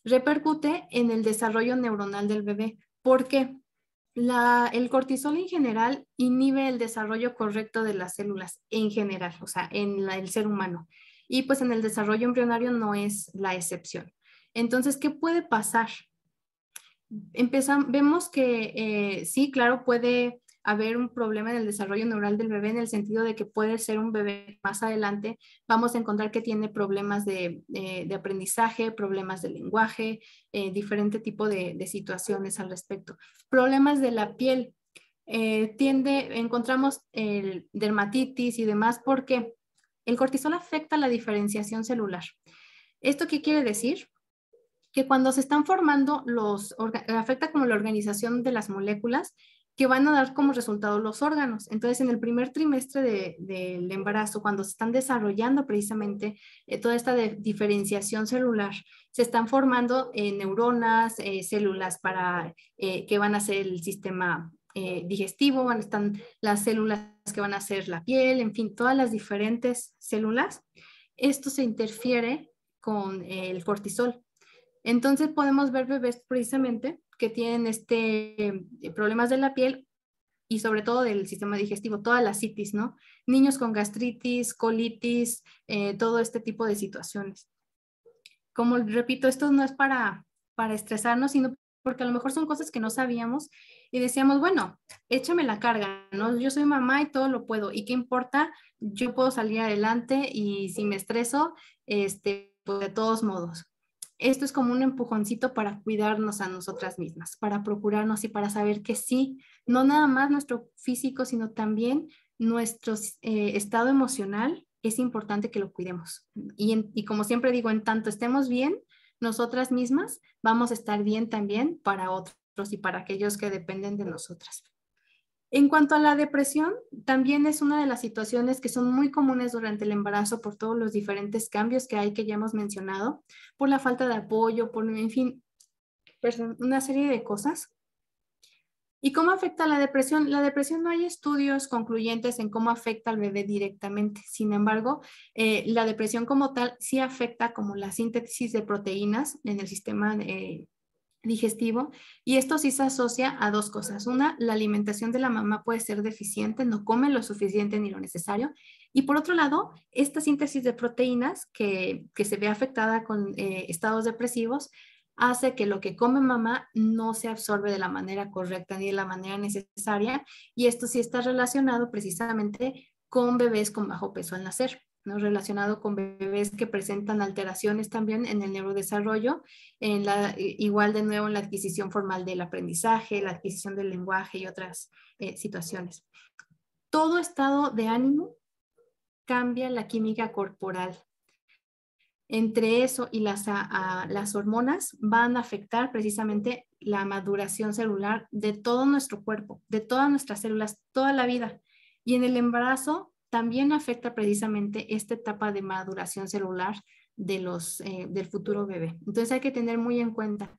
Repercute en el desarrollo neuronal del bebé. porque el cortisol en general inhibe el desarrollo correcto de las células en general, o sea, en el ser humano. Y pues en el desarrollo embrionario no es la excepción. Entonces, ¿qué puede pasar? vemos que eh, sí, claro, puede haber un problema en el desarrollo neural del bebé en el sentido de que puede ser un bebé más adelante, vamos a encontrar que tiene problemas de, aprendizaje, problemas de lenguaje, eh, diferente tipo de, situaciones al respecto. Problemas de la piel. Eh, tiende, encontramos el dermatitis y demás porque el cortisol afecta la diferenciación celular. ¿Esto qué quiere decir? Que cuando se están formando los, afecta como la organización de las moléculas que van a dar como resultado los órganos. Entonces, en el primer trimestre del embarazo, cuando se están desarrollando precisamente eh, toda esta diferenciación celular, se están formando eh, neuronas, eh, células para que van a ser el sistema digestivo, van, están las células que van a ser la piel, en fin, todas las diferentes células. Esto se interfiere con el cortisol. Entonces podemos ver bebés precisamente que tienen este, eh, problemas de la piel y sobre todo del sistema digestivo, toda la citis, ¿no? Niños con gastritis, colitis, eh, todo este tipo de situaciones. Como repito, esto no es para, para estresarnos, sino porque a lo mejor son cosas que no sabíamos y decíamos, bueno, échame la carga, ¿no? Yo soy mamá y todo lo puedo. ¿Y qué importa? Yo puedo salir adelante y si me estreso, este, pues de todos modos esto es como un empujoncito para cuidarnos a nosotras mismas, para procurarnos y para saber que sí, no nada más nuestro físico, sino también nuestro eh, estado emocional es importante que lo cuidemos. Y, y como siempre digo, en tanto estemos bien, nosotras mismas vamos a estar bien también para otros y para aquellos que dependen de nosotras. En cuanto a la depresión, también es una de las situaciones que son muy comunes durante el embarazo por todos los diferentes cambios que hay que ya hemos mencionado, por la falta de apoyo, por, en fin, una serie de cosas. ¿Y cómo afecta la depresión? La depresión no hay estudios concluyentes en cómo afecta al bebé directamente. Sin embargo, eh, la depresión como tal sí afecta como la síntesis de proteínas en el sistema eh, digestivo y esto sí se asocia a dos cosas. Una, la alimentación de la mamá puede ser deficiente, no come lo suficiente ni lo necesario. Y por otro lado, esta síntesis de proteínas que, se ve afectada con eh, estados depresivos hace que lo que come mamá no se absorbe de la manera correcta ni de la manera necesaria y esto sí está relacionado precisamente con bebés con bajo peso al nacer relacionado con bebés que presentan alteraciones también en el neurodesarrollo, en la, igual de nuevo en la adquisición formal del aprendizaje, la adquisición del lenguaje y otras eh, situaciones. Todo estado de ánimo cambia la química corporal. Entre eso y las, las hormonas van a afectar precisamente la maduración celular de todo nuestro cuerpo, de todas nuestras células, toda la vida. Y en el embarazo también afecta precisamente esta etapa de maduración celular de los, eh, del futuro bebé. Entonces hay que tener muy en cuenta,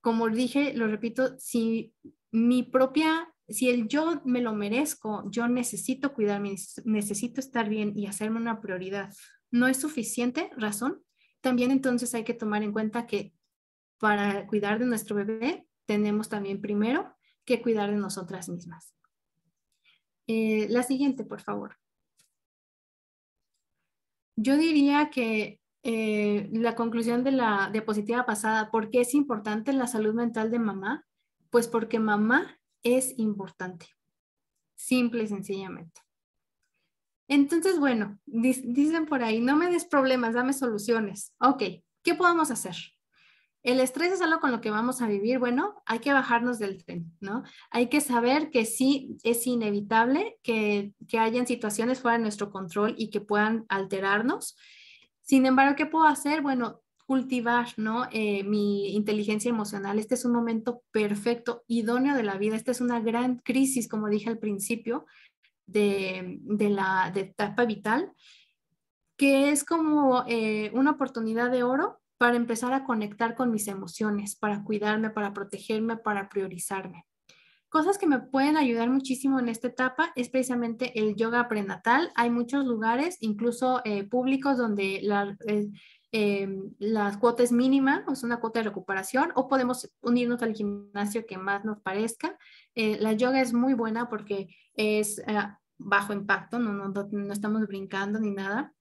como dije, lo repito, si mi propia, si el yo me lo merezco, yo necesito cuidarme, necesito estar bien y hacerme una prioridad, no es suficiente razón, también entonces hay que tomar en cuenta que para cuidar de nuestro bebé tenemos también primero que cuidar de nosotras mismas. Eh, la siguiente, por favor. Yo diría que eh, la conclusión de la diapositiva pasada, ¿por qué es importante la salud mental de mamá? Pues porque mamá es importante, simple y sencillamente. Entonces, bueno, dicen por ahí, no me des problemas, dame soluciones. Ok, ¿qué podemos hacer? El estrés es algo con lo que vamos a vivir. Bueno, hay que bajarnos del tren, ¿no? Hay que saber que sí es inevitable que, que hayan situaciones fuera de nuestro control y que puedan alterarnos. Sin embargo, ¿qué puedo hacer? Bueno, cultivar, ¿no? Eh, mi inteligencia emocional. Este es un momento perfecto, idóneo de la vida. Esta es una gran crisis, como dije al principio, de, de la de etapa vital, que es como eh, una oportunidad de oro para empezar a conectar con mis emociones, para cuidarme, para protegerme, para priorizarme. Cosas que me pueden ayudar muchísimo en esta etapa es precisamente el yoga prenatal. Hay muchos lugares, incluso eh, públicos, donde la, eh, em, cuota es mínima, es una cuota de recuperación, o podemos unirnos al gimnasio que más nos parezca. Eh, la yoga es muy buena porque es bajo impacto, no, no, no estamos brincando ni nada.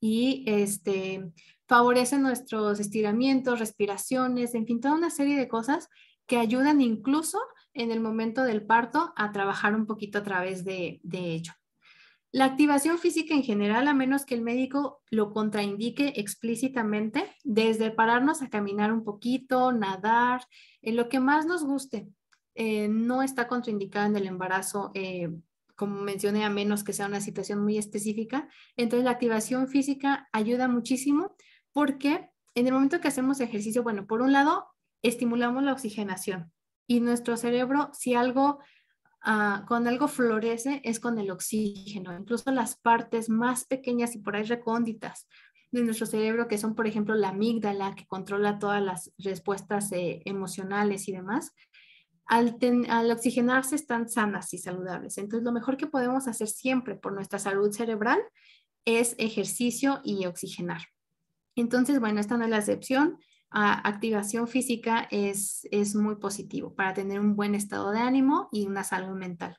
Y este, favorece nuestros estiramientos, respiraciones, en fin, toda una serie de cosas que ayudan incluso en el momento del parto a trabajar un poquito a través de, de ello. La activación física en general, a menos que el médico lo contraindique explícitamente, desde pararnos a caminar un poquito, nadar, en lo que más nos guste, eh, no está contraindicada en el embarazo, eh, como mencioné, a menos que sea una situación muy específica. Entonces, la activación física ayuda muchísimo porque en el momento que hacemos ejercicio, bueno, por un lado, estimulamos la oxigenación y nuestro cerebro, si algo Ah, con algo florece es con el oxígeno, incluso las partes más pequeñas y por ahí recónditas de nuestro cerebro, que son, por ejemplo, la amígdala, que controla todas las respuestas eh, emocionales y demás, al, al, oxigenarse están sanas y saludables. Entonces, lo mejor que podemos hacer siempre por nuestra salud cerebral es ejercicio y oxigenar. Entonces, bueno, esta no es la excepción activación física es, es muy positivo para tener un buen estado de ánimo y una salud mental.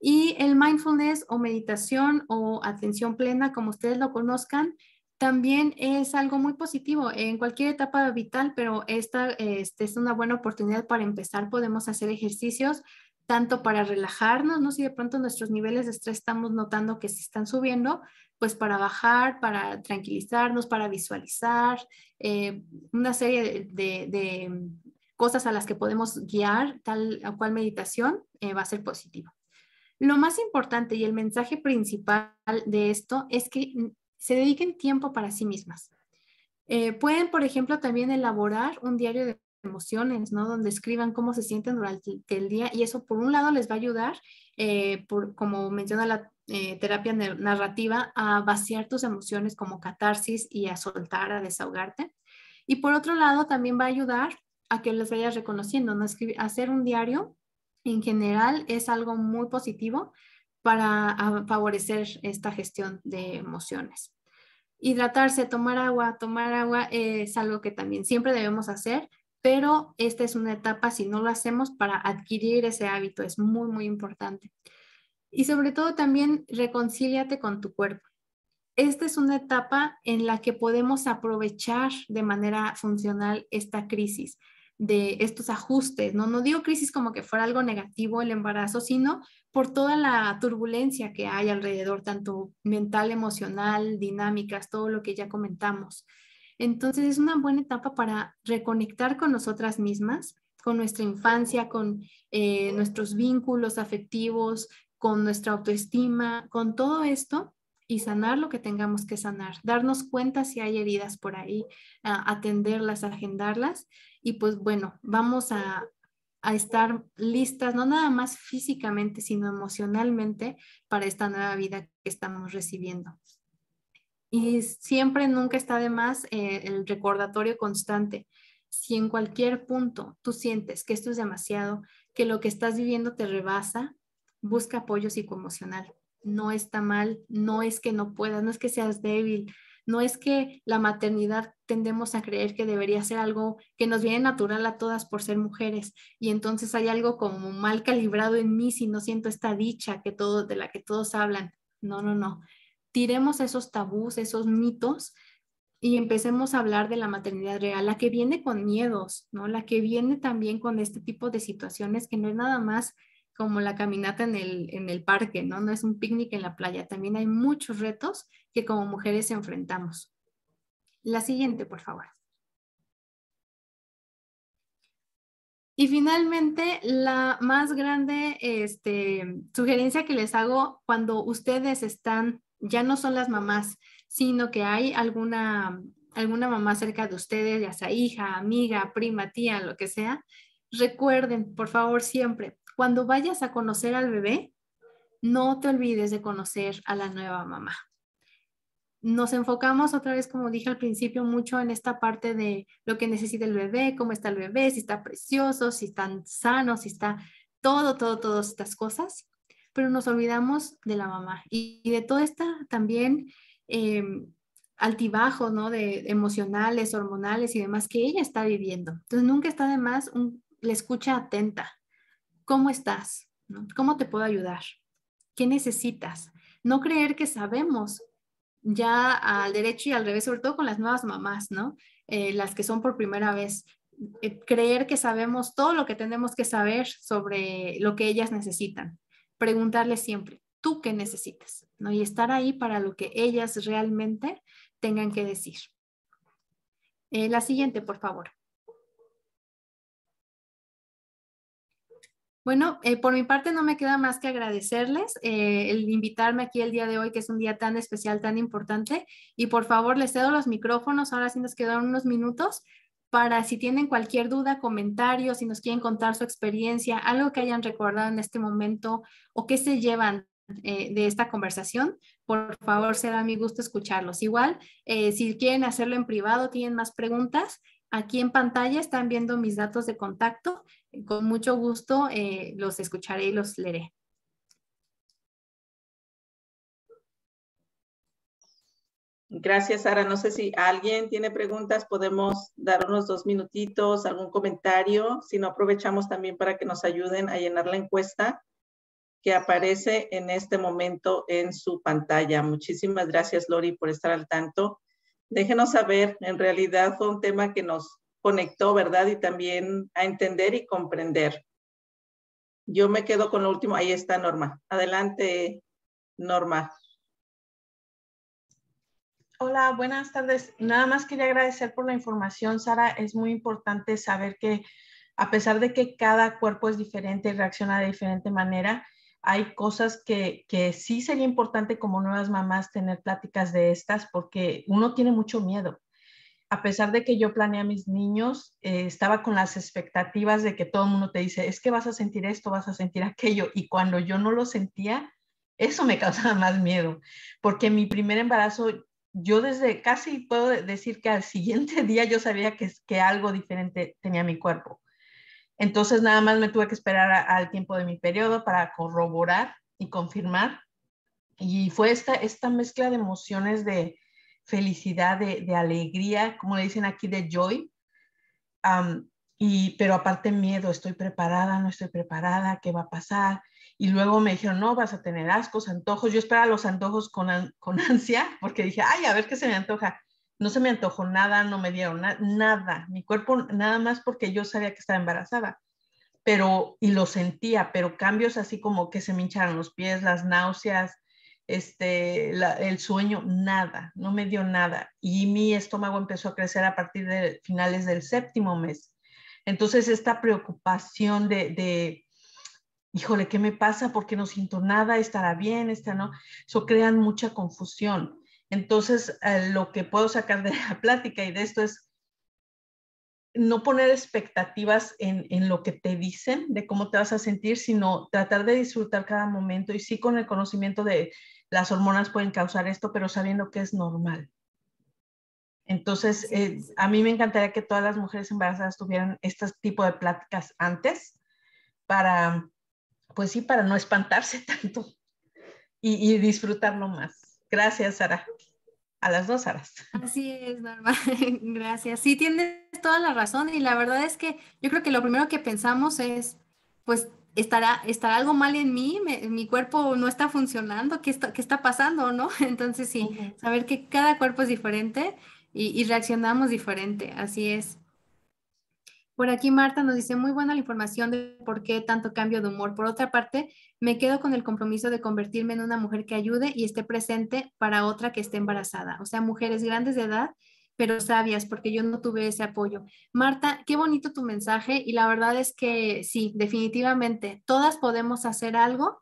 Y el mindfulness o meditación o atención plena, como ustedes lo conozcan, también es algo muy positivo en cualquier etapa vital, pero esta este, es una buena oportunidad para empezar. Podemos hacer ejercicios tanto para relajarnos, ¿no? Si de pronto nuestros niveles de estrés estamos notando que se están subiendo, pues para bajar, para tranquilizarnos, para visualizar, eh, una serie de, cosas a las que podemos guiar, tal o cual meditación, eh, va a ser positivo. Lo más importante y el mensaje principal de esto es que se dediquen tiempo para sí mismas. Eh, pueden, por ejemplo, también elaborar un diario de emociones, ¿no? Donde escriban cómo se sienten durante el día y eso por un lado les va a ayudar, por, como menciona la eh, terapia narrativa a vaciar tus emociones como catarsis y a soltar, a desahogarte. Y por otro lado, también va a ayudar a que les vayas reconociendo, ¿no? Escribir, hacer un diario en general es algo muy positivo para favorecer esta gestión de emociones. Hidratarse, tomar agua, tomar agua es algo que también siempre debemos hacer, pero esta es una etapa, si no lo hacemos, para adquirir ese hábito, es muy, muy importante. Y sobre todo también reconcíliate con tu cuerpo. Esta es una etapa en la que podemos aprovechar de manera funcional esta crisis de estos ajustes, ¿no? No digo crisis como que fuera algo negativo el embarazo, sino por toda la turbulencia que hay alrededor, tanto mental, emocional, dinámicas, todo lo que ya comentamos. Entonces es una buena etapa para reconectar con nosotras mismas, con nuestra infancia, con eh, nuestros vínculos afectivos, con nuestra autoestima, con todo esto y sanar lo que tengamos que sanar, darnos cuenta si hay heridas por ahí, atenderlas, agendarlas y pues bueno, vamos a, a estar listas, no nada más físicamente, sino emocionalmente para esta nueva vida que estamos recibiendo. Y siempre, nunca está de más eh, el recordatorio constante. Si en cualquier punto tú sientes que esto es demasiado, que lo que estás viviendo te rebasa, busca apoyo psicoemocional. No está mal, no es que no puedas, no es que seas débil, no es que la maternidad tendemos a creer que debería ser algo que nos viene natural a todas por ser mujeres y entonces hay algo como mal calibrado en mí si no siento esta dicha que todo, de la que todos hablan. No, no, no. Tiremos esos tabús, esos mitos y empecemos a hablar de la maternidad real, la que viene con miedos, ¿no? La que viene también con este tipo de situaciones que no es nada más como la caminata en el, en el parque, ¿no? No es un picnic en la playa. También hay muchos retos que como mujeres enfrentamos. La siguiente, por favor. Y finalmente, la más grande este, sugerencia que les hago cuando ustedes están, ya no son las mamás, sino que hay alguna, alguna mamá cerca de ustedes, ya sea hija, amiga, prima, tía, lo que sea, recuerden, por favor, siempre, cuando vayas a conocer al bebé, no te olvides de conocer a la nueva mamá. Nos enfocamos otra vez, como dije al principio, mucho en esta parte de lo que necesita el bebé, cómo está el bebé, si está precioso, si está sano, si está todo, todo, todas estas cosas, pero nos olvidamos de la mamá y, de toda esta también eh, altibajo, ¿no? De emocionales, hormonales y demás que ella está viviendo. Entonces, nunca está de más la escucha atenta, ¿Cómo estás? ¿Cómo te puedo ayudar? ¿Qué necesitas? No creer que sabemos ya al derecho y al revés, sobre todo con las nuevas mamás, ¿no? Eh, las que son por primera vez. eh, creer que sabemos todo lo que tenemos que saber sobre lo que ellas necesitan. Preguntarles siempre, ¿tú qué necesitas? ¿No? Y estar ahí para lo que ellas realmente tengan que decir. Eh, la siguiente, por favor. Bueno, eh, por mi parte no me queda más que agradecerles eh, el invitarme aquí el día de hoy, que es un día tan especial, tan importante. Y por favor, les cedo los micrófonos. Ahora sí nos quedan unos minutos para si tienen cualquier duda, comentario, si nos quieren contar su experiencia, algo que hayan recordado en este momento o que se llevan eh, de esta conversación, por favor, será mi gusto escucharlos. Igual, si quieren hacerlo en privado, tienen más preguntas, Aquí en pantalla están viendo mis datos de contacto. Con mucho gusto eh, los escucharé y los leeré. Gracias, Sara. No sé si alguien tiene preguntas, podemos dar unos dos minutitos, algún comentario. Si no, aprovechamos también para que nos ayuden a llenar la encuesta que aparece en este momento en su pantalla. Muchísimas gracias, Lori, por estar al tanto déjenos saber, en realidad fue un tema que nos conectó, ¿verdad? Y también a entender y comprender. Yo me quedo con lo último, ahí está Norma. Adelante, Norma. Hola, buenas tardes. Nada más quería agradecer por la información, Sara. Es muy importante saber que a pesar de que cada cuerpo es diferente y reacciona de diferente manera, hay cosas que, que, sí sería importante como nuevas mamás tener pláticas de estas porque uno tiene mucho miedo. A pesar de que yo planeé a mis niños, eh, estaba con las expectativas de que todo el mundo te dice, es que vas a sentir esto, vas a sentir aquello. Y cuando yo no lo sentía, eso me causaba más miedo, porque mi primer embarazo, yo desde casi puedo decir que al siguiente día yo sabía que, que algo diferente tenía mi cuerpo entonces nada más me tuve que esperar al tiempo de mi periodo para corroborar y confirmar. Y fue esta, esta mezcla de emociones de felicidad, de, alegría, como le dicen aquí, de joy. y, pero aparte miedo, estoy preparada, no estoy preparada, ¿qué va a pasar? Y luego me dijeron, no, vas a tener ascos, antojos. Yo esperaba los antojos con, con ansia porque dije, ay, a ver qué se me antoja no se me antojó nada, no me dieron nada, mi cuerpo nada más porque yo sabía que estaba embarazada, pero, y lo sentía, pero cambios así como que se me hincharon los pies, las náuseas, este, el sueño, nada, no me dio nada. Y mi estómago empezó a crecer a partir de finales del séptimo mes. Entonces, esta preocupación de, de híjole, ¿qué me pasa? ¿Por qué no siento nada? ¿Estará bien? ¿Está no? Eso crean mucha confusión. Entonces, eh, lo que puedo sacar de la plática y de esto es no poner expectativas en, lo que te dicen de cómo te vas a sentir, sino tratar de disfrutar cada momento y sí con el conocimiento de las hormonas pueden causar esto, pero sabiendo que es normal. Entonces, eh, a mí me encantaría que todas las mujeres embarazadas tuvieran este tipo de pláticas antes para, pues sí, para no espantarse tanto y disfrutarlo más. Gracias, Sara. A las dos Saras. Así es, Norma. Gracias. Sí, tienes toda la razón y la verdad es que yo creo que lo primero que pensamos es, pues, ¿estará, estará algo mal en mí? ¿Mi cuerpo no está funcionando? ¿Qué está, qué está pasando? ¿No? Entonces, sí, saber que cada cuerpo es diferente y, y reaccionamos diferente. Así es. Por aquí Marta nos dice, muy buena la información de por qué tanto cambio de humor. Por otra parte, me quedo con el compromiso de convertirme en una mujer que ayude y esté presente para otra que esté embarazada. O sea, mujeres grandes de edad, pero sabias, porque yo no tuve ese apoyo. Marta, qué bonito tu mensaje y la verdad es que sí, definitivamente, todas podemos hacer algo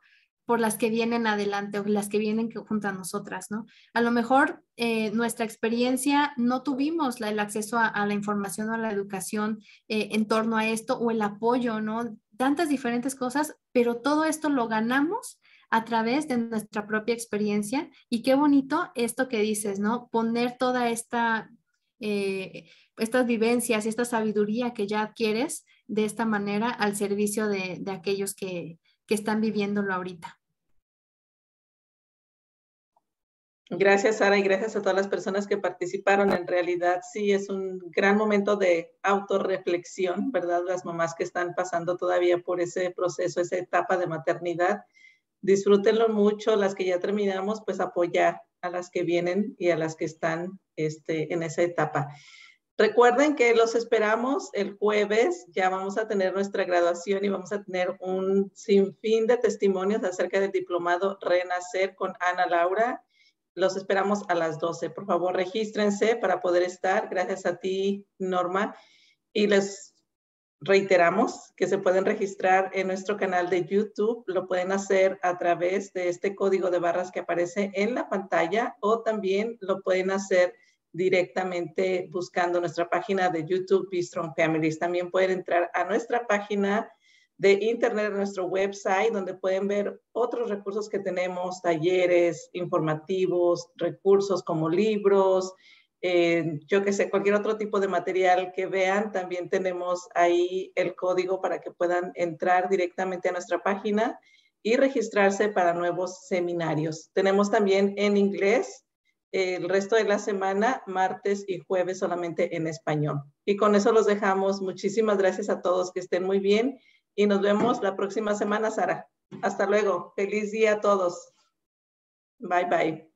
por las que vienen adelante o las que vienen junto a nosotras, ¿no? A lo mejor eh, nuestra experiencia no tuvimos el acceso a, la información o a la educación eh, en torno a esto o el apoyo, ¿no? Tantas diferentes cosas, pero todo esto lo ganamos a través de nuestra propia experiencia y qué bonito esto que dices, ¿no? Poner toda esta, eh, estas vivencias y esta sabiduría que ya adquieres de esta manera al servicio de, aquellos que, que están viviéndolo ahorita. Gracias, Sara, y gracias a todas las personas que participaron. En realidad, sí, es un gran momento de autorreflexión, ¿verdad? Las mamás que están pasando todavía por ese proceso, esa etapa de maternidad. Disfrútenlo mucho. Las que ya terminamos, pues apoyar a las que vienen y a las que están este, en esa etapa. Recuerden que los esperamos el jueves, ya vamos a tener nuestra graduación y vamos a tener un sinfín de testimonios acerca del diplomado Renacer con Ana Laura. Los esperamos a las 12. Por favor, regístrense para poder estar. Gracias a ti, Norma. Y les reiteramos que se pueden registrar en nuestro canal de YouTube. Lo pueden hacer a través de este código de barras que aparece en la pantalla o también lo pueden hacer directamente buscando nuestra página de YouTube, Be Strong Families. También pueden entrar a nuestra página de internet, nuestro website, donde pueden ver otros recursos que tenemos, talleres informativos, recursos como libros, eh, yo que sé, cualquier otro tipo de material que vean. También tenemos ahí el código para que puedan entrar directamente a nuestra página y registrarse para nuevos seminarios. Tenemos también en inglés el resto de la semana, martes y jueves solamente en español. Y con eso los dejamos. Muchísimas gracias a todos, que estén muy bien y nos vemos la próxima semana, Sara. Hasta luego. Feliz día a todos. Bye bye.